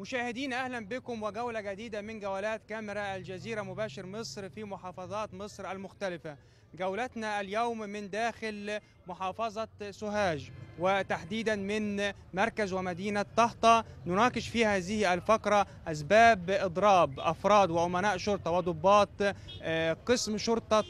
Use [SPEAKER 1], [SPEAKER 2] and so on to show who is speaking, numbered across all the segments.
[SPEAKER 1] مشاهدينا أهلا بكم وجولة جديدة من جولات كاميرا الجزيرة مباشر مصر في محافظات مصر المختلفة. جولتنا اليوم من داخل محافظة سوهاج وتحديدا من مركز ومدينة طهطا نناقش في هذه الفقرة أسباب إضراب أفراد وأمناء شرطة وضباط آه، قسم شرطة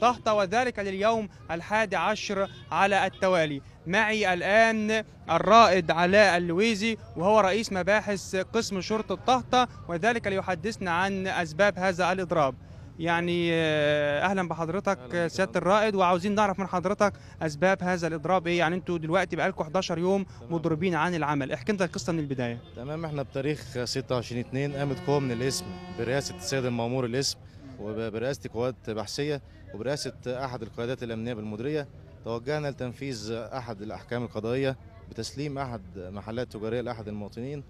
[SPEAKER 1] طهطا وذلك لليوم الحادي عشر على التوالي. معي الآن الرائد علاء اللويزي وهو رئيس مباحث قسم شرطة طهطا وذلك ليحدثنا عن أسباب هذا الإضراب يعني آه، أهلا بحضرتك
[SPEAKER 2] أهلاً بك.
[SPEAKER 1] سيادة الرائد. وعاوزين نعرف من حضرتك أسباب هذا الإضراب إيه؟ يعني أنتوا دلوقتي بقالكم 11 يوم
[SPEAKER 2] تمام.
[SPEAKER 1] مضربين عن العمل. احكي لنا القصة من البداية.
[SPEAKER 2] تمام إحنا بتاريخ 26 2 قامت قوة من الإسم برئاسة السيد المأمور الإسم وبرئاسة قوات بحثية وبرئاسة أحد القيادات الأمنية بالمديرية. توجهنا لتنفيذ أحد الأحكام القضائية بتسليم أحد محلات تجارية لأحد المواطنين.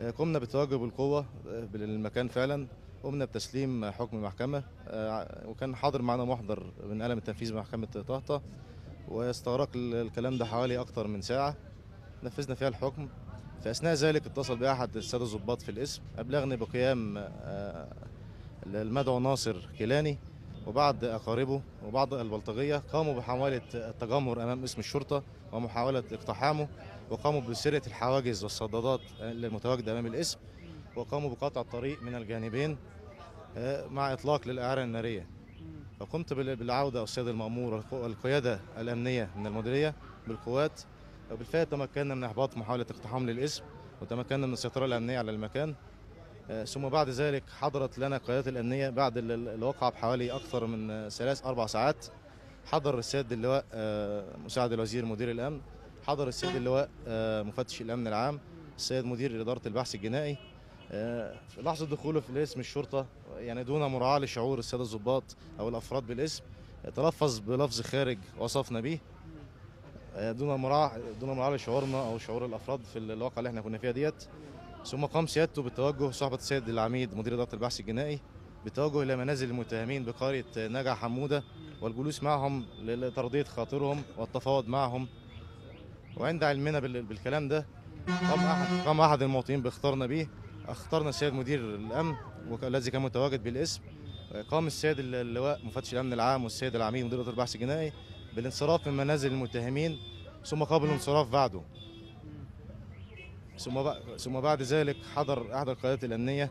[SPEAKER 2] آه، قمنا بتواجب القوة آه، بالمكان فعلا. قمنا بتسليم حكم المحكمة آه، وكان حاضر معنا محضر من قلم التنفيذ بمحكمة طهطا واستغرق ال- الكلام ده حوالي أكتر من ساعة. نفذنا فيها الحكم. في أثناء ذلك اتصل باحد السادة الضباط في الاسم أبلغني بقيام آه، المدعو ناصر كيلاني وبعض أقاربه وبعض البلطجية. قاموا بحماله التجمهر أمام اسم الشرطة ومحاولة اقتحامه وقاموا بسرقة الحواجز والصدادات المتواجده أمام الاسم. وقاموا بقطع الطريق من الجانبين آه، مع إطلاق للاعيار النارية. فقمت بال- بالعودة السيد المأمور والقو- والقياده الأمنية من المديرية بالقوات. وبالفعل تمكنا من إحباط محاولة اقتحام للإسم وتمكنا من السيطرة الأمنية على المكان. آه، ثم بعد ذلك حضرت لنا القيادات الأمنية بعد ال- ال- الواقعه بحوالي أكثر من ثلاث أربع ساعات. حضر السيد اللواء آه، مساعد الوزير مدير الأمن. حضر السيد اللواء مفتش الأمن العام. السيد مدير إدارة البحث الجنائي. في لحظه دخوله في الاسم الشرطة يعني دون مراعاة لشعور السادة الضباط أو الأفراد بالاسم تلفظ بلفظ خارج وصفنا به آه، دون مراعاة دون مراعاة لشعورنا أو شعور الأفراد في الواقعه اللي إحنا كنا فيها ديت. ثم قام سيادته بالتوجه صحبه السيد العميد مدير إدارة البحث الجنائي بالتوجه إلى منازل المتهمين بقرية نجع حمودة والجلوس معهم لترضية خاطرهم والتفاوض معهم. وعند علمنا بال- بالكلام ده قام احد قام أحد المواطنين باختارنا به اخترنا السيد مدير الامن الذي كان متواجد بالاسم قام السيد اللواء مفتش الامن العام والسيد العميد مدير اداره البحث الجنائي بالانصراف من منازل المتهمين ثم قبل الانصراف بعده. ثم ثم بعد ذلك حضر أحد القيادات الأمنية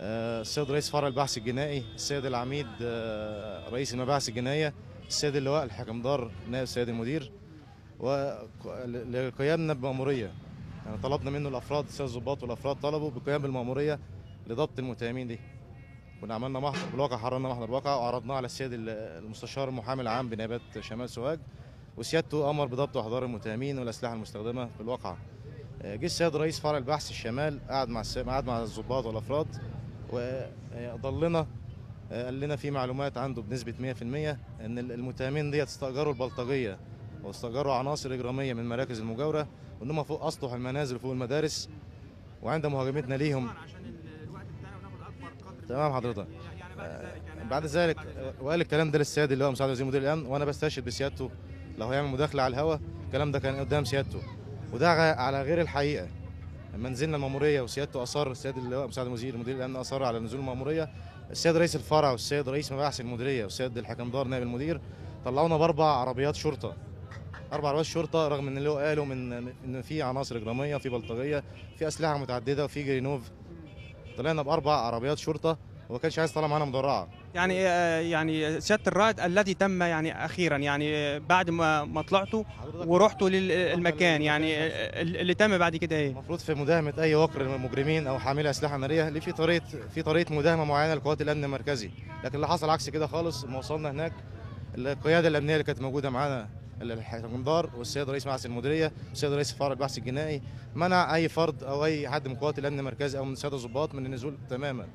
[SPEAKER 2] آه، السيد رئيس فرع البحث الجنائي السيد العميد آه، رئيس المباحث الجنائية السيد اللواء الحكمدار نائب السيد المدير ولقيامنا بمأمورية يعني طلبنا منه الأفراد السيد الضباط والأفراد طلبوا بالقيام بالمأمورية لضبط المتهمين دي كنا عملنا محضر بالواقع حررنا محضر الواقع وعرضناه على السيد ال- المستشار المحامي العام بنيابات شمال سوهاج وسيادته أمر بضبط وأحضار المتهمين والأسلحة المستخدمة في الواقعة. آه، جه السيد رئيس فرع البحث الشمال قعد مع قعد مع الضباط والأفراد وضلنا قال لنا في معلومات عنده بنسبة 100% إن ال- المتهمين ديت استاجروا البلطجية واستاجروا عناصر إجرامية من مراكز المجاورة وانهم فوق أسطح المنازل وفوق المدارس وعند مهاجمتنا ليهم. تمام حضرتك.
[SPEAKER 1] يعني بعد ذلك يعني
[SPEAKER 2] بعد ذلك آه، وقال الكلام ده للسيد اللي هو مساعد وزير مدير الأمن وأنا بستشهد بسيادته. لو هيعمل مداخلة على الهوا الكلام ده كان قدام سيادته. وده على غير الحقيقة. لما نزلنا المأمورية وسيادته أصر السيد اللي هو مساعد وزير مدير الأمن أصر على نزول المأمورية. السيد رئيس الفرع والسيد رئيس مباحث المديرية والسيد الحكمدار نائب المدير طلعونا بأربع عربيات شرطة. أربع عربيات شرطة رغم إن اللي هو قالوا من إن في عناصر إجرامية وفي بلطجية في أسلحة متعددة وفي جرينوف. طلعنا بأربع عربيات شرطة وما كانش عايز يطلع معانا مدرعة.
[SPEAKER 1] يعني آه، يعني سياده الرائد الذي تم يعني أخيرا يعني آه، بعد ما ما طلعتوا ورحتوا للمكان يعني آه، اللي تم بعد كده إيه؟
[SPEAKER 2] المفروض في مداهمة أي وقر مجرمين أو حاملي أسلحة ناريه اللي في طريقه في طريقة مداهمة معينة لقوات الأمن المركزي. لكن اللي حصل عكس كده خالص لما وصلنا هناك. القيادة الأمنية اللي كانت موجودة معانا الحكمدار والسيد رئيس مباحث المديرية والسيد رئيس فرع البحث الجنائي. منع أي فرد أو أي حد من قوات الأمن المركزي أو من السادة الضباط من النزول تماما.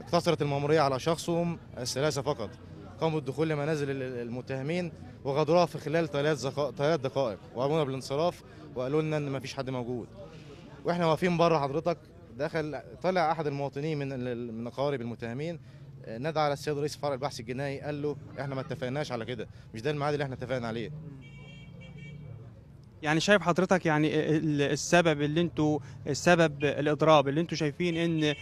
[SPEAKER 2] اقتصرت المأمورية على شخصهم الثلاثة فقط. قاموا بالدخول لمنازل ال- المتهمين وغادروها في خلال ثلاث ثلاث دقائق. وأمرنا بالانصراف وقالوا لنا إن مفيش حد موجود. وإحنا واقفين بره حضرتك دخل طلع أحد المواطنين من من اقارب المتهمين. نادى على السيد رئيس فرع البحث الجنائي قال له إحنا ما اتفقناش على كده مش ده الميعاد اللي إحنا اتفقنا عليه.
[SPEAKER 1] يعني شايف حضرتك يعني ال- السبب اللي أنتوا السبب الإضراب اللي أنتوا شايفين إن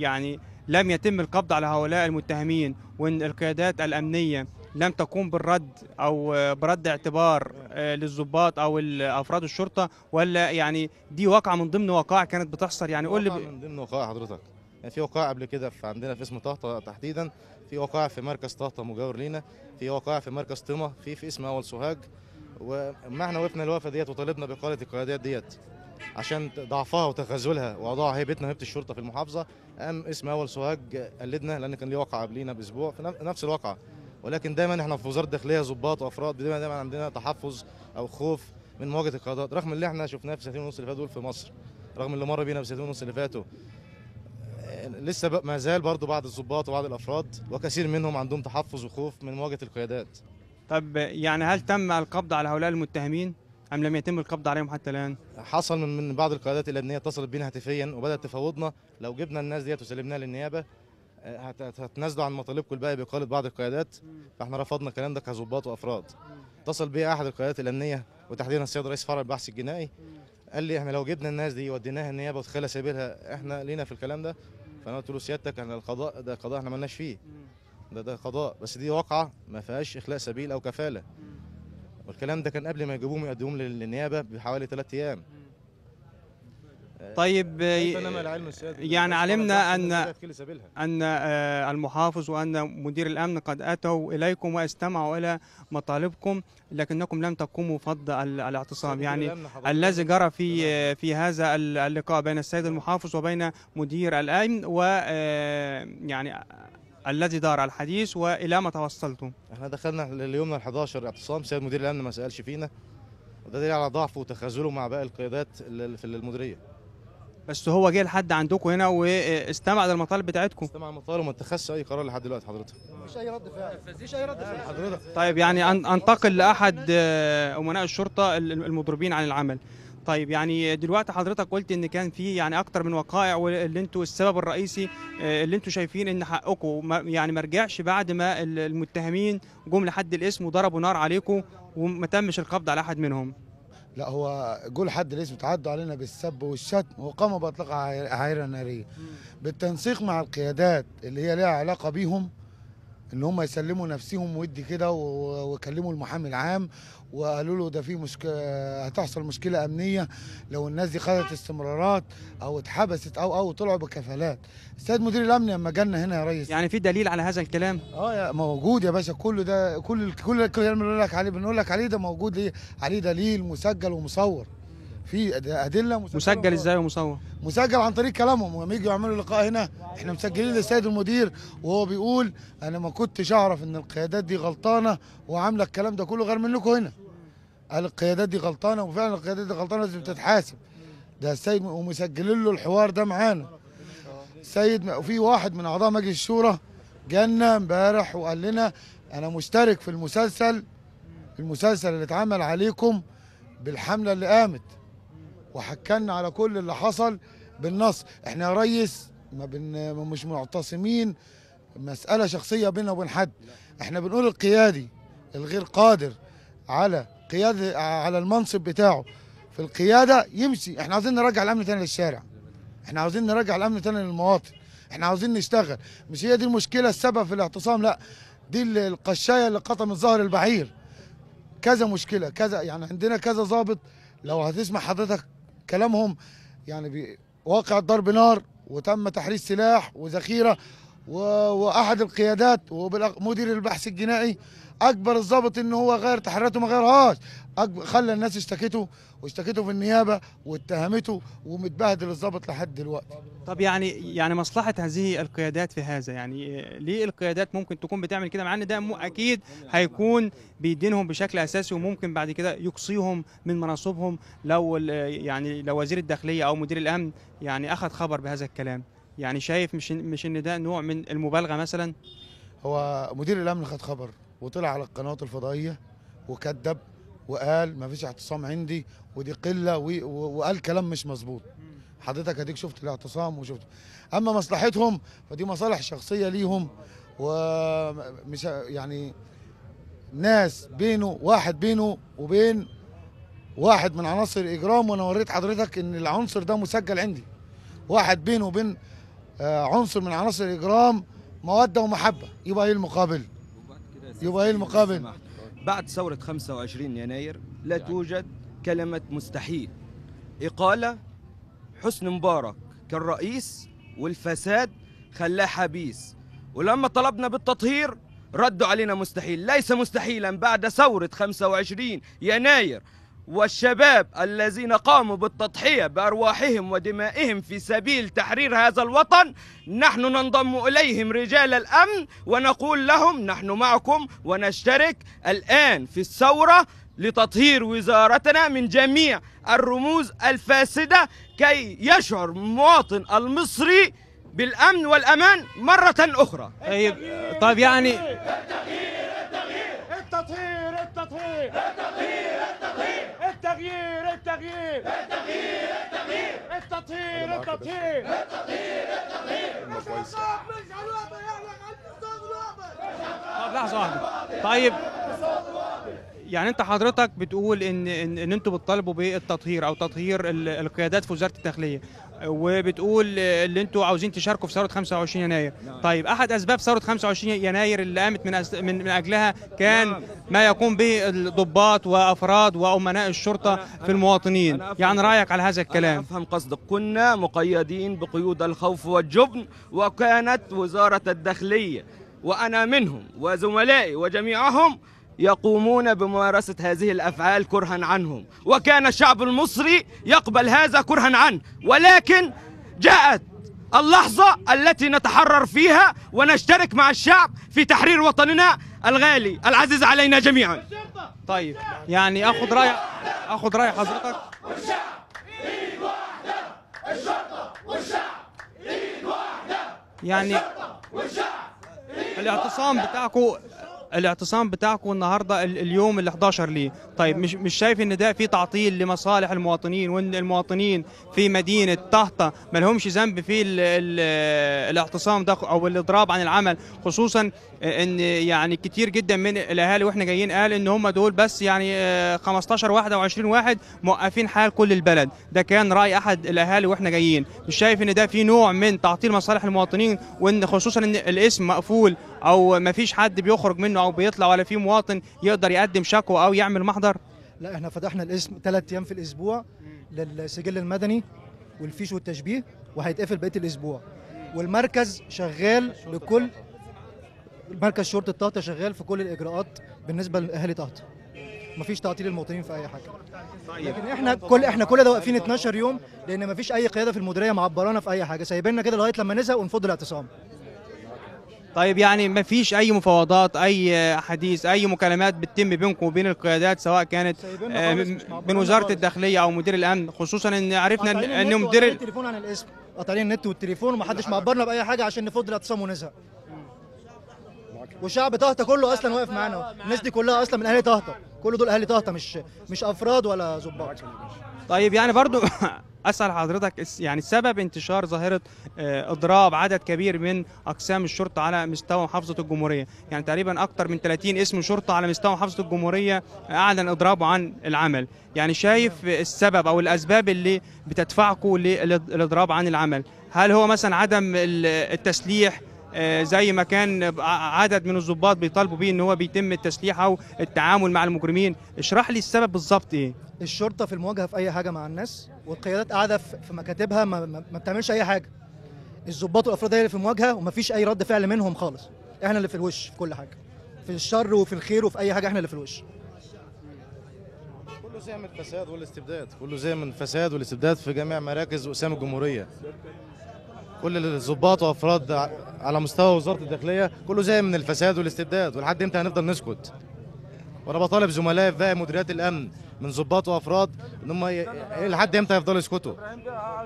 [SPEAKER 1] يعني لم يتم القبض على هؤلاء المتهمين وإن القيادات الأمنية لم تقوم بالرد أو برد اعتبار آه، للضباط أو افراد الشرطة ولا يعني دي واقعة من ضمن وقائع كانت بتحصل؟ يعني قول لي
[SPEAKER 2] من ضمن وقائع حضرتك. في وقائع قبل كده في عندنا في اسم طهطا تحديدا في وقائع في مركز طهطا مجاور لينا في وقائع في مركز طمة في في اسم أول سوهاج. وما إحنا وقفنا الوقفة ديت وطالبنا باقاله القيادات ديت عشان ضعفها وتخاذلها ووضع هيبتنا هيبه الشرطة في المحافظة. قام اسم أول سوهاج قلدنا لأن كان ليه وقعة قبلينا بأسبوع في نف- نفس الواقعه ولكن دايما إحنا في وزارة الداخليه ضباط وأفراد دايما دايما عندنا تحفظ أو خوف من مواجهة القيادات. رغم اللي إحنا شفناه في سنتين ونص اللي فاتوا دول في مصر رغم اللي مر بينا في سنتين ونص اللي فاتوا. لسه ما زال برضه بعض الضباط وبعض الأفراد وكثير منهم عندهم تحفظ وخوف من مواجهة القيادات.
[SPEAKER 1] طب يعني هل تم القبض على هؤلاء المتهمين أم لم يتم القبض عليهم حتى الآن؟
[SPEAKER 2] حصل من من بعض القيادات الامنيه اتصلت بينا هاتفيا وبدأت تفاوضنا. لو جبنا الناس ديت وسلمناها للنيابة آه، هت- هت- هتنازلوا عن مطالبكم الباقي باقاله بعض القيادات. فإحنا رفضنا الكلام ده كظباط وأفراد. اتصل بيا أحد القيادات الأمنية وتحديدا السيد رئيس فرع البحث الجنائي. قال لي إحنا لو جبنا الناس دي وديناها النيابة وتخلى سبيلها إحنا لينا في الكلام ده. فانا قلت له سيادتك إحنا القضاء ده قضاء إحنا مالناش فيه. ده ده قضاء. بس دي واقعة ما فيهاش إخلاء سبيل أو كفالة. والكلام ده كان قبل ما يجيبوهم يقدموهم لل- للنيابة بحوالي ثلاث أيام.
[SPEAKER 1] طيب آه، يعني علمنا
[SPEAKER 2] سبيلها.
[SPEAKER 1] أن آه، المحافظ وأن مدير الأمن قد أتوا إليكم واستمعوا إلى مطالبكم لكنكم لم تقوموا ال- الاعتصام. يعني الذي جرى في آه، في هذا ال- اللقاء بين السيد المحافظ وبين مدير الأمن و يعني الذي دار الحديث وإلى ما توصلتم.
[SPEAKER 2] إحنا دخلنا ليومنا ال 11 اعتصام. سيد مدير الأمن ما سألش فينا. وده دليل على ضعفه وتخاذله مع باقي القيادات في المديرية.
[SPEAKER 1] بس هو جه لحد عندكم هنا واستمع للمطالب بتاعتكم.
[SPEAKER 2] استمع المطالب وما اتخذش أي قرار لحد دلوقتي حضرتك.
[SPEAKER 3] مفيش أي رد فعل. مفيش أي رد فعل.
[SPEAKER 2] حضرتك.
[SPEAKER 1] طيب يعني أن- أنتقل لأحد آه، أمناء الشرطة ال- المضربين عن العمل. طيب يعني دلوقتي حضرتك قلت إن كان في يعني أكتر من وقائع واللي أنتوا السبب الرئيسي آه، اللي أنتوا شايفين إن حقكم يعني ما رجعش بعد ما ال- المتهمين جم لحد الاسم وضربوا نار عليكم وما تمش القبض على أحد منهم.
[SPEAKER 3] لا هو جول حد الاسم تعدوا علينا بالسب والشتم. وقاموا بأطلاق عايرة نارية. بالتنسيق مع القيادات اللي هي لها علاقة بيهم إن هم يسلموا نفسهم ودي كده وكلموا المحامي العام وقالوا له ده في مشكله هتحصل مشكلة أمنية لو الناس دي خدت استمرارات أو اتحبست أو أو طلعوا بكفالات. السيد مدير الأمن لما جالنا هنا يا ريس.
[SPEAKER 1] يعني في دليل على هذا الكلام؟
[SPEAKER 3] آه موجود يا باشا. كل ده كل كل الكلام اللي بنقول لك عليه بنقول لك عليه ده موجود ليه؟ عليه دليل مسجل ومصور. في أدلة مسجلة
[SPEAKER 1] مسجل. إزاي ومصور؟
[SPEAKER 3] مسجل عن طريق كلامهم. لما يجوا يعملوا لقاء هنا إحنا مسجلين للسيد المدير وهو بيقول أنا ما كنتش أعرف إن القيادات دي غلطانة وعاملة الكلام ده كله غير منكم هنا. قال القيادات دي غلطانة وفعلا القيادات دي غلطانة لازم تتحاسب. ده السيد ومسجلين له الحوار ده معانا. السيد وفي واحد من أعضاء مجلس الشورى جانا امبارح وقال لنا أنا مشترك في المسلسل المسلسل اللي اتعمل عليكم بالحملة اللي قامت. وحكلنا على كل اللي حصل بالنص إحنا يا ريس ما بن مش معتصمين. مسألة شخصية بيننا وبين حد. إحنا بنقول القيادي الغير قادر على قيادة على المنصب بتاعه. في القيادة يمشي. إحنا عاوزين نرجع الأمن تاني للشارع. إحنا عاوزين نرجع الأمن تاني للمواطن. إحنا عاوزين نشتغل. مش هي دي المشكلة السبب في الاعتصام؟ لا. دي ال- القشاية اللي قطمت ظهر البعير. كذا مشكلة. كذا يعني عندنا كذا ضابط. لو هتسمع حضرتك كلامهم يعني واقع ضرب نار وتم تحريز سلاح وذخيرة. وأحد القيادات ومدير البحث الجنائي أكبر الضابط ان هو غير تحريراته ما غيرهاش. خلى الناس اشتكته واشتكته في النيابة واتهمته ومتبهدل الضابط لحد دلوقتي.
[SPEAKER 1] طب يعني يعني مصلحة هذه القيادات في هذا يعني ليه القيادات ممكن تكون بتعمل كده؟ مع إن ده أكيد هيكون بيدينهم بشكل أساسي وممكن بعد كده يقصيهم من مناصبهم لو يعني لو وزير الداخلية أو مدير الأمن. يعني أخذ خبر بهذا الكلام. يعني شايف مش مش إن ده نوع من المبالغة مثلا؟
[SPEAKER 3] هو مدير الأمن خد خبر وطلع على القنوات الفضائية وكذب وقال ما فيش اعتصام عندي ودي قلة وقال كلام مش مظبوط. حضرتك أديك شفت الاعتصام وشفت. أما مصلحتهم فدي مصالح شخصية ليهم ومش يعني ناس بينه واحد بينه وبين واحد من عناصر الاجرام وأنا وريت حضرتك إن العنصر ده مسجل عندي. واحد بينه وبين عنصر من عناصر الإجرام موده ومحبة. يبقى إيه المقابل؟ يبقى إيه المقابل؟
[SPEAKER 4] بعد ثورة 25 يناير لا توجد كلمة مستحيل. إقالة حسن مبارك كالرئيس والفساد خلاه حبيس. ولما طلبنا بالتطهير ردوا علينا مستحيل. ليس مستحيلا بعد ثورة 25 يناير والشباب الذين قاموا بالتضحية بأرواحهم ودمائهم في سبيل تحرير هذا الوطن نحن ننضم إليهم رجال الأمن ونقول لهم نحن معكم ونشترك الآن في الثورة لتطهير وزارتنا من جميع الرموز الفاسدة كي يشعر المواطن المصري بالأمن والأمان مرة أخرى.
[SPEAKER 1] طيب طيب يعني
[SPEAKER 5] التطهير التطهير التغيير التغيير التغيير التطهير التطهير
[SPEAKER 1] طب لحظة واحدة طيب. يعني انت حضرتك بتقول ان ان, إن أنتوا بتطالبوا بالتطهير أو تطهير ال- القيادات في وزارة الداخلية وبتقول اللي أنتوا عاوزين تشاركوا في ثوره 25 يناير. طيب أحد أسباب ثوره 25 يناير اللي قامت من أس... من, من أجلها كان ما يقوم به الضباط وأفراد وأمناء الشرطة في المواطنين.
[SPEAKER 4] أنا.
[SPEAKER 1] يعني رأيك على هذا
[SPEAKER 4] أنا
[SPEAKER 1] الكلام؟
[SPEAKER 4] أفهم قصدك كنا مقيدين بقيود الخوف والجبن وكانت وزارة الداخلية وأنا منهم وزملائي وجميعهم يقومون بممارسة هذه الأفعال كرها عنهم. وكان الشعب المصري يقبل هذا كرها عنه. ولكن جاءت اللحظة التي نتحرر فيها ونشترك مع الشعب في تحرير وطننا الغالي. العزيز علينا جميعا.
[SPEAKER 1] طيب يعني اخد راي اخد رأي حضرتك. يعني الاعتصام بتاعكم الاعتصام بتاعكم النهارده ال- اليوم ال 11 ليه. طيب مش مش شايف إن ده في تعطيل لمصالح المواطنين وإن المواطنين في مدينة طهطا ما لهمش ذنب في ال ال الاعتصام ده أو الإضراب عن العمل خصوصا إن يعني كتير جدا من الأهالي وإحنا جايين قال إن هم دول بس يعني آه، 15 واحد أو 20 واحد موقفين حال كل البلد. ده كان رأي أحد الأهالي وإحنا جايين. مش شايف إن ده في نوع من تعطيل مصالح المواطنين وإن خصوصا إن الاسم مقفول أو ما فيش حد بيخرج منه أو بيطلع ولا في مواطن يقدر يقدم شكوى أو يعمل محضر؟
[SPEAKER 6] لا إحنا فتحنا الاسم ثلاث أيام في الأسبوع للسجل المدني والفيش والتشبيه وهيتقفل بقية الأسبوع. والمركز شغال بكل مركز شرطة طهطا شغال في كل الإجراءات بالنسبة لاهالي طهطا مفيش تعطيل المواطنين في أي حاجة. لكن إحنا كل إحنا كل ده واقفين 12 يوم لأن مفيش أي قيادة في المديرية معبرانا في أي حاجة. سايبيننا كده لغاية لما نزهق ونفض الاعتصام.
[SPEAKER 1] طيب يعني ما فيش أي مفاوضات أي حديث أي مكالمات بتتم بينكم وبين القيادات سواء كانت آه، من
[SPEAKER 6] وزارة.
[SPEAKER 1] الداخلية أو مدير الأمن خصوصا إن عرفنا ان مدير
[SPEAKER 6] التليفون عن الاسم. قاطعين النت والتليفون ومحدش معبرنا بأي حاجة عشان نفض الاعتصام ونزهق. والشعب طهطا كله أصلا واقف معانا. الناس دي كلها أصلا من أهالي طهطا كل دول أهالي طهطا مش مش أفراد ولا ظباط
[SPEAKER 1] طيب يعني برضو أسأل حضرتك يعني سبب انتشار ظاهرة آه، إضراب عدد كبير من أقسام الشرطة على مستوى محافظة الجمهورية. يعني تقريبا أكثر من 30 اسم شرطة على مستوى محافظة الجمهورية أعلن إضرابه عن العمل. يعني شايف السبب أو الأسباب اللي بتدفعكم للإضراب عن العمل. هل هو مثلا عدم ال- التسليح آه، زي ما كان عدد من الضباط بيطالبوا بيه إن هو بيتم التسليح أو التعامل مع المجرمين. اشرح لي السبب بالظبط إيه.
[SPEAKER 6] الشرطة في المواجهة في أي حاجة مع الناس والقيادات قاعدة في مكاتبها ما, ما, بتعملش أي حاجة. الظباط والأفراد هي اللي في المواجهة ومفيش أي رد فعل منهم خالص. إحنا اللي في الوش في كل حاجة. في الشر وفي الخير وفي أي حاجة إحنا اللي في الوش.
[SPEAKER 2] كله زي من الفساد والاستبداد. كله زي من الفساد والاستبداد في جميع مراكز وأقسام الجمهورية. كل الضباط وأفراد على مستوى وزارة الداخلية كله زي من الفساد والاستبداد ولحد إمتى هنفضل نسكت؟ وأنا بطالب زملائي في باقي مديريات الأمن من ضباط وأفراد إن هم ي- ي- لحد إمتى يفضلوا يسكتوا؟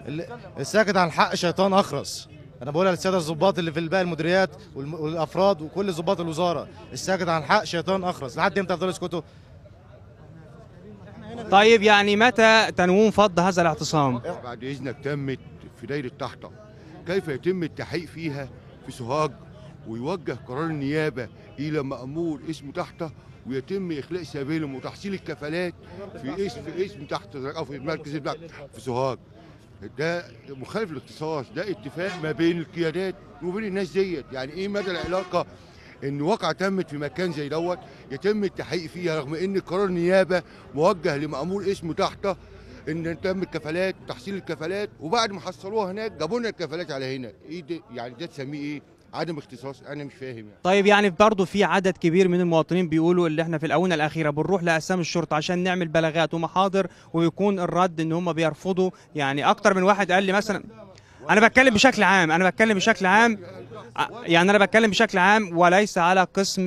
[SPEAKER 2] ال- الساكت عن الحق شيطان أخرس. أنا بقولها للساده الضباط اللي في باقي المديريات والأفراد وكل ضباط الوزارة الساكت عن الحق شيطان أخرس. لحد إمتى يفضلوا يسكتوا؟
[SPEAKER 1] طيب يعني متى تنوون فض هذا الاعتصام؟
[SPEAKER 7] بعد إذنك تمت في دايرة طحطا كيف يتم التحقيق فيها في سوهاج ويوجه قرار النيابة إلى مأمور اسمه تحته ويتم إخلاء سبيلهم وتحصيل الكفالات في اسم في اسم تحت أو في مركز البحث في سوهاج. ده مخالف للاختصاص ده اتفاق ما بين القيادات وبين الناس ديت. يعني إيه مدى العلاقة؟ إن واقعه تمت في مكان زي دوت يتم التحقيق فيها رغم إن قرار النيابة موجه لمأمور اسمه تحته إن تم الكفالات تحصيل الكفالات وبعد ما حصلوها هناك جابوا لنا الكفالات على هنا. إيه ده؟ يعني ده تسميه إيه؟ عدم اختصاص. أنا مش فاهم يعني.
[SPEAKER 1] طيب يعني برضه في عدد كبير من المواطنين بيقولوا اللي إحنا في الآونة الأخيرة بنروح لأقسام الشرطة عشان نعمل بلاغات ومحاضر ويكون الرد إن هم بيرفضوا. يعني أكتر من واحد قال لي مثلا أنا بتكلم بشكل عام أنا بتكلم بشكل عام يعني أنا بتكلم بشكل عام وليس على قسم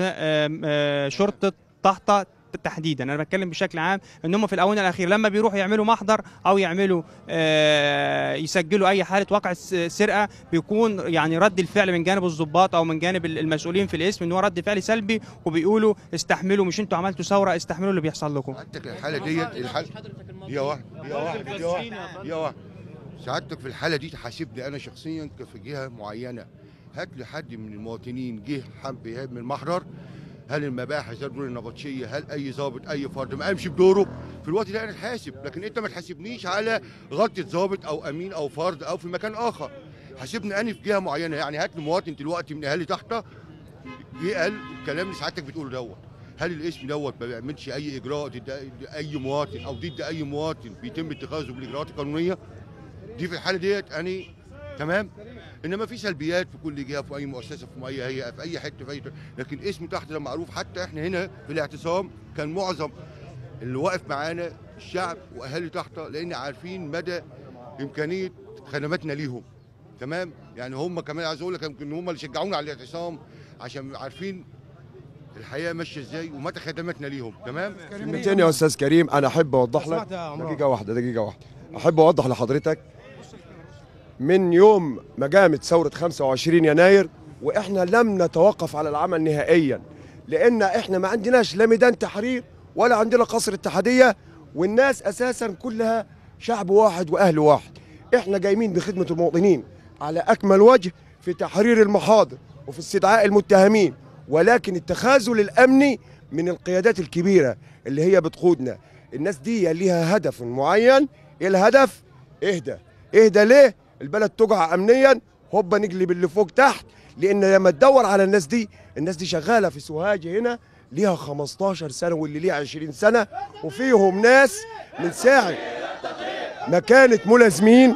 [SPEAKER 1] شرطة طحطة تحديدا أنا بتكلم بشكل عام إن هم في الأونة الأخيرة لما بيروحوا يعملوا محضر أو يعملوا آه، يسجلوا أي حالة وقع سرقة بيكون يعني رد الفعل من جانب الضباط أو من جانب ال- المسؤولين في الاسم إن هو رد فعل سلبي وبيقولوا استحملوا مش أنتوا عملتوا ثورة استحملوا اللي بيحصل لكم.
[SPEAKER 7] الحالة ديت الحاله هي واحدة هي واحدة هي واحدة هي واحدة سعادتك في الحالة دي تحاسبني أنا شخصيا كفي جهة معينة. هات لي حد من المواطنين جه حب يهاجم المحرر هل المباحث هل النبطشيه هل أي ضابط أي فرد ما قامش بدوره؟ في الوقت ده أنا اتحاسب لكن أنت ما تحاسبنيش على غلطة ضابط أو أمين أو فرد أو في مكان آخر. حاسبني أنا في جهة معينة يعني هات لي مواطن دلوقتي من أهالي تحته جه قال الكلام اللي سعادتك بتقوله دوت. هل الاسم دوت ما بيعملش أي إجراء ضد أي مواطن أو ضد أي مواطن بيتم اتخاذه بالإجراءات القانونية؟ دي في الحالة ديت أنا تمام؟ إنما في سلبيات في كل جهة في أي مؤسسة في أي هيئة في أي حتة في أي لكن اسم تحت ده معروف. حتى إحنا هنا في الاعتصام كان معظم اللي واقف معانا الشعب وأهالي تحته لأن عارفين مدى إمكانية خدماتنا ليهم. تمام؟ يعني هم كمان عايز أقول لك يمكن هم اللي شجعونا على الاعتصام عشان عارفين الحياة ماشية إزاي ومدى خدماتنا ليهم. تمام؟
[SPEAKER 8] كلمتين يا أستاذ كريم أنا أحب أوضح لك دقيقة واحدة دقيقة واحدة. أحب أوضح لحضرتك من يوم ما قامت ثورة 25 يناير وإحنا لم نتوقف على العمل نهائيا لأن إحنا ما عندناش لا ميدان تحرير ولا عندنا قصر اتحادية والناس أساسا كلها شعب واحد وأهل واحد. إحنا جايين بخدمة المواطنين على أكمل وجه في تحرير المحاضر وفي استدعاء المتهمين ولكن التخاذل الأمني من القيادات الكبيرة اللي هي بتقودنا. الناس دي ليها هدف معين الهدف إهدى. إهدى ليه؟ البلد تقع امنيا هوبا نقلب اللي فوق تحت لأن لما تدور على الناس دي الناس دي شغالة في سوهاج هنا ليها 15 سنة واللي ليها 20 سنة وفيهم ناس من ساعة ما كانت ملازمين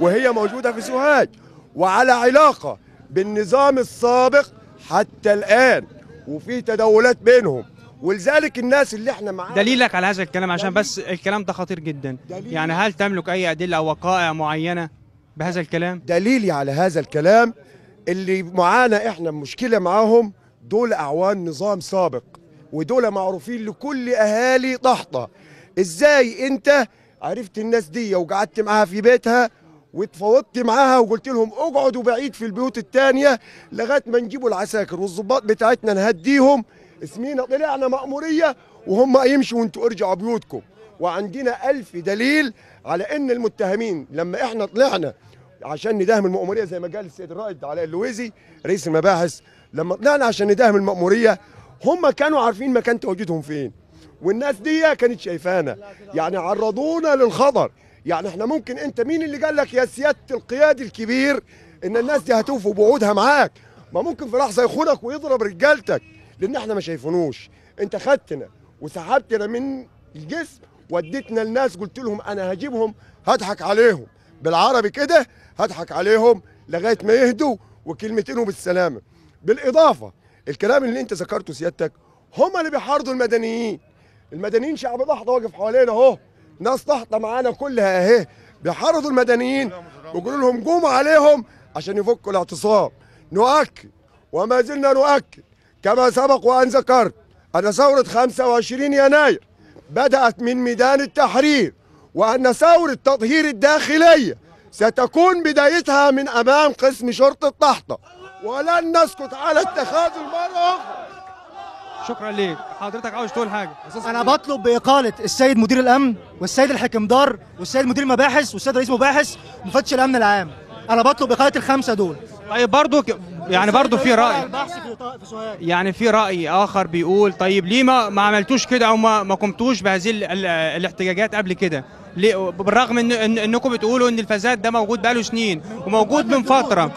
[SPEAKER 8] وهي موجودة في سوهاج. وعلى علاقة بالنظام السابق حتى الآن وفي تداولات بينهم. ولذلك الناس اللي إحنا معاهم
[SPEAKER 1] دليلك على هذا الكلام عشان بس الكلام ده خطير جدا. يعني هل تملك أي أدلة أو وقائع معينة بهذا الكلام؟
[SPEAKER 8] دليلي على هذا الكلام اللي معانا إحنا مشكلة معاهم دول أعوان نظام سابق ودول معروفين لكل أهالي طحطة. إزاي أنت عرفت الناس دي وقعدت معاها في بيتها واتفاوضت معاها وقلت لهم اقعدوا بعيد في البيوت التانية لغاية ما نجيبوا العساكر والظباط بتاعتنا نهديهم؟ اسمينا طلعنا مأمورية وهم يمشوا وانتوا ارجعوا بيوتكم. وعندنا ألف دليل على إن المتهمين لما إحنا طلعنا عشان نداهم المأمورية زي ما قال السيد الرائد علاء اللويزي رئيس المباحث لما طلعنا عشان نداهم المأمورية هم كانوا عارفين مكان تواجدهم فين. والناس دي كانت شايفانا. يعني عرضونا للخطر. يعني إحنا ممكن انت مين اللي قال لك يا سيادة القيادي الكبير إن الناس دي هتوفوا بوعودها معاك؟ ما ممكن في لحظة يخونك ويضرب رجالتك لأن إحنا ما شايفينوش انت خدتنا وسحبتنا من الجسم وديتنا الناس قلت لهم أنا هجيبهم هضحك عليهم. بالعربي كده هضحك عليهم لغاية ما يهدوا وكلمتين وبالسلامه بالإضافة الكلام اللي أنت ذكرته سيادتك هم اللي بيحاربوا المدنيين. المدنيين شعب ضحطه واقف حوالينا أهو. ناس ضحطه معانا كلها أهي. بيحرضوا المدنيين. ويقولوا لهم قوموا عليهم عشان يفكوا الاعتصام. نؤكد وما زلنا نؤكد. كما سبق وأن ذكرت ان ثورة 25 يناير بدأت من ميدان التحرير. وأن ثورة تطهير الداخلية ستكون بدايتها من أمام قسم شرطة طحطة. ولن نسكت على التخاذل مره أخرى
[SPEAKER 1] شكرا ليك. حضرتك عاوز تقول حاجة؟
[SPEAKER 6] أنا بطلب بإقالة السيد مدير الأمن والسيد الحكمدار والسيد مدير المباحث والسيد رئيس مباحث ومفتش الأمن العام. أنا بطلب اقاله الخمسة دول.
[SPEAKER 1] طيب برضو ك- يعني برضه في
[SPEAKER 6] رأي.
[SPEAKER 1] يعني في رأي آخر بيقول طيب ليه ما ما عملتوش كده أو ما ما قمتوش بهذه ال- ال- الاحتجاجات قبل كده؟ ليه بالرغم ان إن- إنكم بتقولوا إن الفساد ده موجود بقاله سنين وموجود من فترة.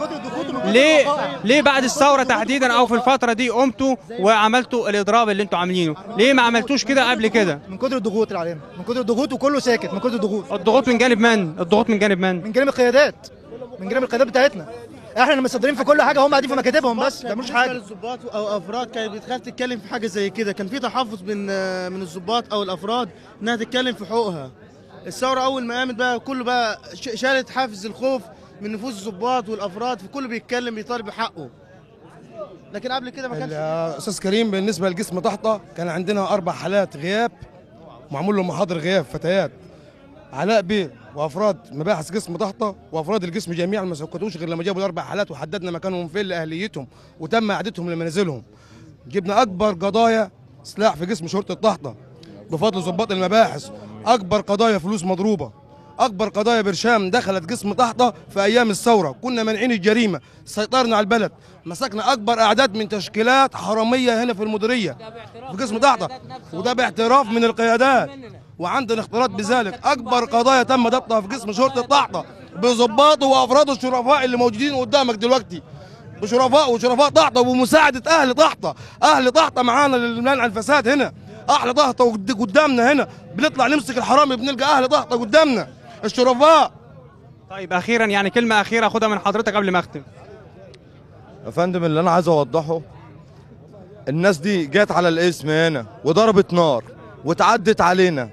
[SPEAKER 1] ليه ليه بعد الثورة تحديدا أو في الفترة دي قمتوا وعملتوا الإضراب اللي أنتوا عاملينه؟ ليه ما عملتوش كده قبل كده؟
[SPEAKER 6] من كتر الضغوط اللي علينا من كتر الضغوط وكله ساكت من كتر الضغوط.
[SPEAKER 1] الضغوط من جانب من؟ الضغوط من جانب من؟
[SPEAKER 6] من جانب القيادات. من جانب القيادات بتاعتنا. إحنا اللي مصدرين في كل حاجة هم قاعدين في مكاتبهم بس ما بيعملوش حاجة.
[SPEAKER 9] الضباط أو أفراد كانت بتخاف تتكلم في حاجة زي كده. كان في تحفظ من من الضباط أو الأفراد إنها تتكلم في حقوقها. الثورة أول ما قامت بقى كله بقى شالت حافز الخوف من نفوس الضباط والأفراد فكله بيتكلم بيطالب بحقه. لكن قبل كده ما كانش
[SPEAKER 10] أستاذ كريم بالنسبة لجسم طحطة كان عندنا أربع حالات غياب معمول له محاضر غياب فتيات. علاء بيه وأفراد مباحث جسم طحطه وأفراد الجسم جميعا ما سكتوش غير لما جابوا الأربع حالات وحددنا مكانهم فين لأهليتهم وتم اعادتهم لمنازلهم جبنا أكبر قضايا سلاح في جسم شرطة طحطه بفضل ضباط المباحث أكبر قضايا فلوس مضروبة أكبر قضايا برشام دخلت جسم طحطه في أيام الثورة. كنا مانعين الجريمة سيطرنا على البلد. مسكنا أكبر أعداد من تشكيلات حرامية هنا في المديرية في جسم طحطه وده باعتراف من القيادات. وعندنا اختلاط بذلك. أكبر قضايا تم ضبطها في جسم شرطة طحطه بضباطه وافراده الشرفاء اللي موجودين قدامك دلوقتي. بشرفاء وشرفاء طحطه ومساعدة أهل طحطه أهل طحطه معانا لمنع الفساد هنا. أهل طحطه قد- قدامنا هنا. بنطلع نمسك الحرامي بنلقى أهل طحطه قدامنا. الشرفاء.
[SPEAKER 1] طيب أخيرا يعني كلمة أخيرة اخدها من حضرتك قبل ما أختم.
[SPEAKER 11] يا فندم اللي أنا عايز أوضحه الناس دي جت على الاسم هنا وضربت نار وتعدت علينا.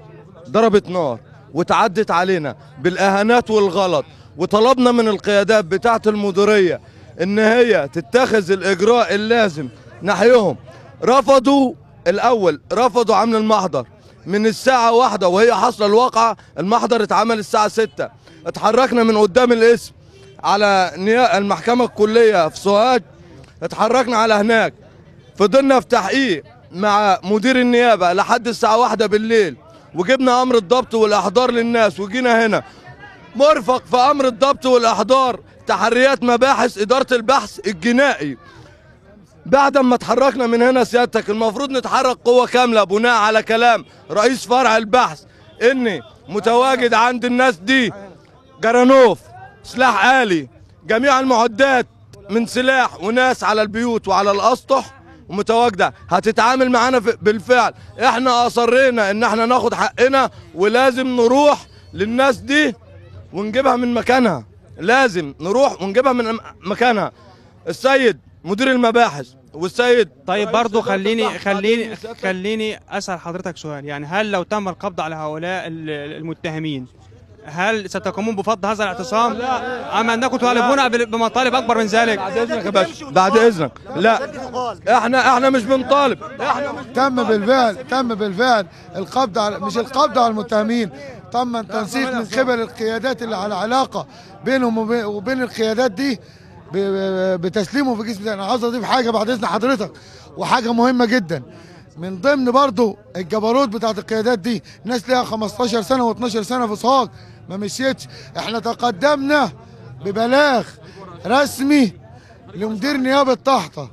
[SPEAKER 11] ضربت نار وتعدت علينا بالأهانات والغلط. وطلبنا من القيادات بتاعة المديرية إن هي تتخذ الإجراء اللازم. ناحيهم رفضوا الأول رفضوا عمل المحضر من الساعة واحدة وهي حصل الواقعة. المحضر اتعمل الساعة ستة. اتحركنا من قدام الاسم على المحكمة الكلية في سوهاج. اتحركنا على هناك. فضلنا في تحقيق مع مدير النيابة لحد الساعة واحدة بالليل. وجبنا أمر الضبط والإحضار للناس وجينا هنا. مرفق في أمر الضبط والإحضار تحريات مباحث إدارة البحث الجنائي. بعد ما اتحركنا من هنا سيادتك المفروض نتحرك قوة كاملة بناء على كلام رئيس فرع البحث. إني متواجد عند الناس دي جرانوف سلاح آلي جميع المعدات من سلاح وناس على البيوت وعلى الأسطح. ومتواجدة. هتتعامل معانا بالفعل. إحنا أصرينا ان إحنا ناخد حقنا ولازم نروح للناس دي ونجيبها من مكانها. لازم نروح ونجيبها من مكانها. السيد مدير المباحث والسيد
[SPEAKER 1] طيب
[SPEAKER 11] إدارة
[SPEAKER 1] خليني خليني خليني أسأل حضرتك سؤال. يعني هل لو تم القبض على هؤلاء ال- المتهمين هل ستقومون بفض هذا الاعتصام؟ أم أنكم تطالبون بمطالب أكبر من ذلك؟
[SPEAKER 11] بعد إذنك يا باشا. بعد إذنك. لا. إحنا إحنا مش بنطالب. إحنا مش
[SPEAKER 3] تم بالفعل تم بالفعل. القبض على مش القبض على المتهمين. تم التنسيق من قبل القيادات اللي على علاقة بينهم وبين, القيادات دي بتسليمه في جسم أنا عاوز أضيف حاجة بعد اذن حضرتك وحاجة مهمة جدا. من ضمن برضو الجبروت بتاعت القيادات دي ناس ليها 15 سنة و12 سنة في صاج. ما مشيتش. إحنا تقدمنا ببلاغ رسمي لمدير نيابه طحطه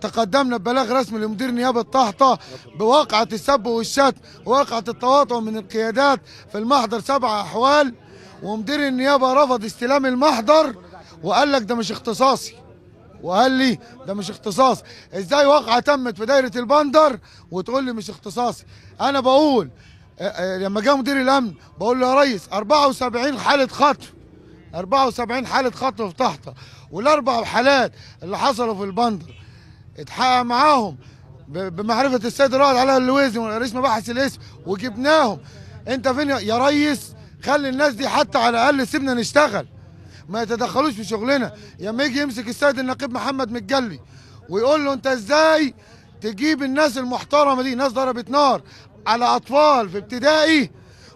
[SPEAKER 3] تقدمنا ببلاغ رسمي لمدير نيابه طحطه بواقعة السب والشتم وواقعه التواطؤ من القيادات في المحضر سبع أحوال. ومدير النيابة رفض استلام المحضر وقال لك ده مش اختصاصي. وقال لي ده مش اختصاص. إزاي واقعة تمت في دايرة البندر وتقول لي مش اختصاصي أنا بقول آه، آه، لما جه مدير الأمن بقول له يا ريس 74 حالة خطف. 74 حالة خطف في طحطه والأربع حالات اللي حصلوا في البندر اتحقق معاهم بمعرفة السيد رائد علاء اللويزي ورئيس مباحث الإسم وجبناهم. أنت فين يا ريس خلي الناس دي حتى على الأقل سيبنا نشتغل. ما يتدخلوش في شغلنا. لما يجي يمسك السيد النقيب محمد متجلي ويقول له انت إزاي تجيب الناس المحترمة دي ناس ضربت نار على أطفال في ابتدائي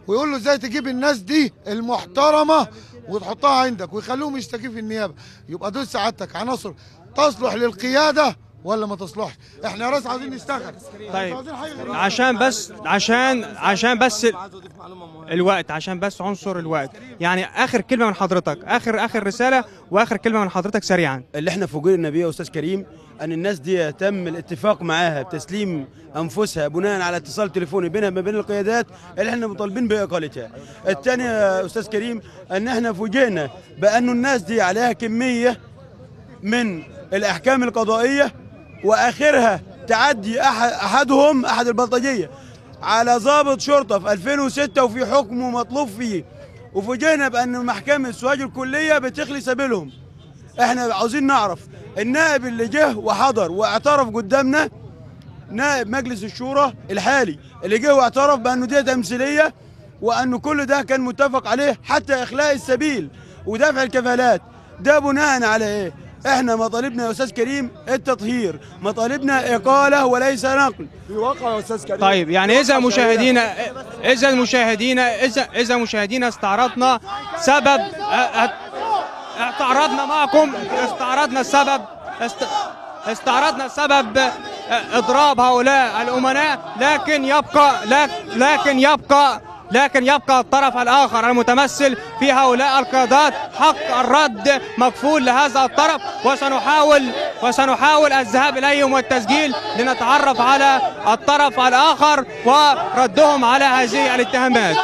[SPEAKER 3] ويقول له إزاي تجيب الناس دي المحترمة وتحطها عندك ويخلوهم يشتكي في النيابة. يبقى دول سعادتك عناصر تصلح للقيادة ولا ما تصلحش. إحنا يا راس عايزين نشتغل.
[SPEAKER 1] طيب. عشان بس عشان عشان بس الوقت عشان بس عنصر الوقت. يعني آخر كلمة من حضرتك اخر آخر رسالة وآخر كلمة من حضرتك سريعا.
[SPEAKER 12] اللي إحنا فوجئنا بيه يا أستاذ كريم أن الناس دي تم الاتفاق معاها بتسليم أنفسها بناء على اتصال تليفوني بينها ما بين القيادات اللي إحنا مطالبين بإقالتها. الثاني يا أستاذ كريم أن إحنا فوجئنا بانه الناس دي عليها كمية من الأحكام القضائية وآخرها تعدي أحد أحدهم أحد البلطجية. على ضابط شرطة في 2006 وفي حكم مطلوب فيه. وفوجئنا بان محكمة سوهاج الكلية بتخلي سبيلهم إحنا عاوزين نعرف النائب اللي جه وحضر واعترف قدامنا نائب مجلس الشورى الحالي اللي جه واعترف بأنه دي تمثيلية وانه كل ده كان متفق عليه حتى إخلاء السبيل ودفع الكفالات. ده بناء على إيه؟ إحنا مطالبنا يا أستاذ كريم التطهير مطالبنا إقالة وليس نقل.
[SPEAKER 8] في واقع يا أستاذ كريم.
[SPEAKER 1] طيب يعني إذا مشاهدينا إذا مشاهدينا اذا إذا مشاهدينا استعرضنا سبب استعرضنا معكم استعرضنا السبب است... استعرضنا سبب إضراب هؤلاء الأمناء لكن يبقى لك- لكن يبقى لكن يبقى الطرف الآخر المتمثل في هؤلاء القيادات حق الرد مكفول لهذا الطرف وسنحاول وسنحاول الذهاب إليهم والتسجيل لنتعرف على الطرف الآخر وردهم على هذه الاتهامات